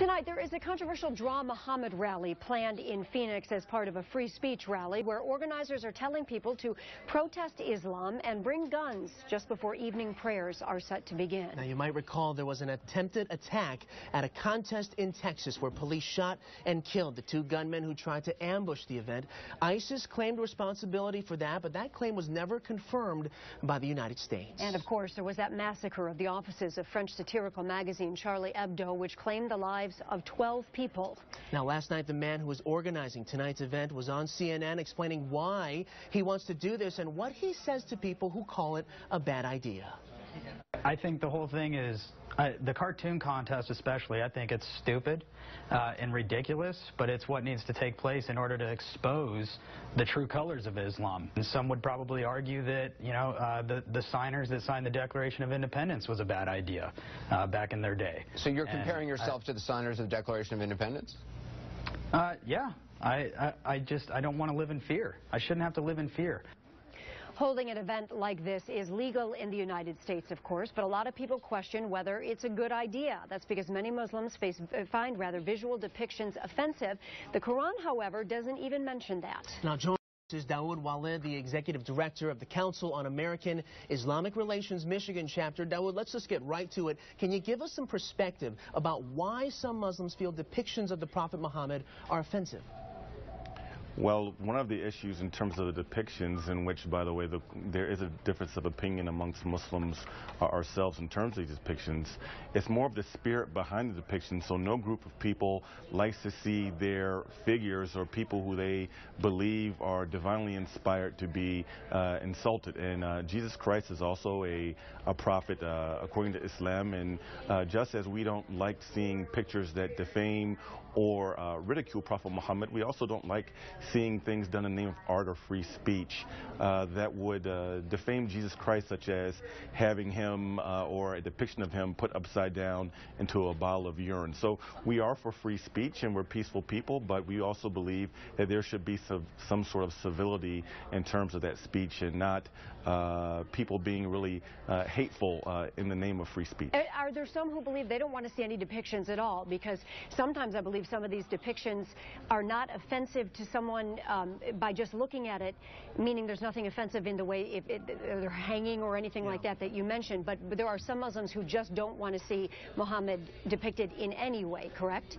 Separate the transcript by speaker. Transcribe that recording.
Speaker 1: Tonight, there is a controversial Draw Muhammad rally planned in Phoenix as part of a free speech rally where organizers are telling people to protest Islam and bring guns just before evening prayers are set to begin.
Speaker 2: Now, you might recall there was an attempted attack at a contest in Texas where police shot and killed the two gunmen who tried to ambush the event. ISIS claimed responsibility for that, but that claim was never confirmed by the United States.
Speaker 1: And of course, there was that massacre of the offices of French satirical magazine Charlie Hebdo, which claimed the lives lives of 12 people.
Speaker 2: Now, last night, the man who was organizing tonight's event was on CNN explaining why he wants to do this and what he says to people who call it a bad idea.
Speaker 3: I think the whole thing is, uh, the cartoon contest especially, I think it's stupid uh, and ridiculous, but it's what needs to take place in order to expose the true colors of Islam. And some would probably argue that, you know, uh, the, the signers that signed the Declaration of Independence was a bad idea uh, back in their day.
Speaker 4: So you're comparing yourself I, to the signers of the Declaration of Independence?
Speaker 3: Uh, yeah. I, I, I just, I don't want to live in fear. I shouldn't have to live in fear.
Speaker 1: Holding an event like this is legal in the United States, of course, but a lot of people question whether it's a good idea. That's because many Muslims face, find rather visual depictions offensive. The Quran, however, doesn't even mention that.
Speaker 2: Now, John is Dawud Walid, the executive director of the Council on American Islamic Relations Michigan chapter. Dawud, let's just get right to it. Can you give us some perspective about why some Muslims feel depictions of the Prophet Muhammad are offensive?
Speaker 5: Well, one of the issues in terms of the depictions, in which, by the way, the, there is a difference of opinion amongst Muslims uh, ourselves in terms of these depictions, it's more of the spirit behind the depiction. So no group of people likes to see their figures or people who they believe are divinely inspired to be uh, insulted. And uh, Jesus Christ is also a, a prophet uh, according to Islam. And uh, just as we don't like seeing pictures that defame or uh, ridicule Prophet Muhammad, we also don't like seeing things done in the name of art or free speech uh, that would uh, defame Jesus Christ, such as having him uh, or a depiction of him put upside down into a bottle of urine. So we are for free speech and we're peaceful people, but we also believe that there should be some, some sort of civility in terms of that speech and not uh, people being really uh, hateful in the name of free speech.
Speaker 1: Are there some who believe they don't want to see any depictions at all? Because sometimes I believe some of these depictions are not offensive to someone someone um, by just looking at it, meaning there's nothing offensive in the way if it, they're hanging or anything yeah. like that that you mentioned, but, but there are some Muslims who just don't want to see Muhammad depicted in any way, correct?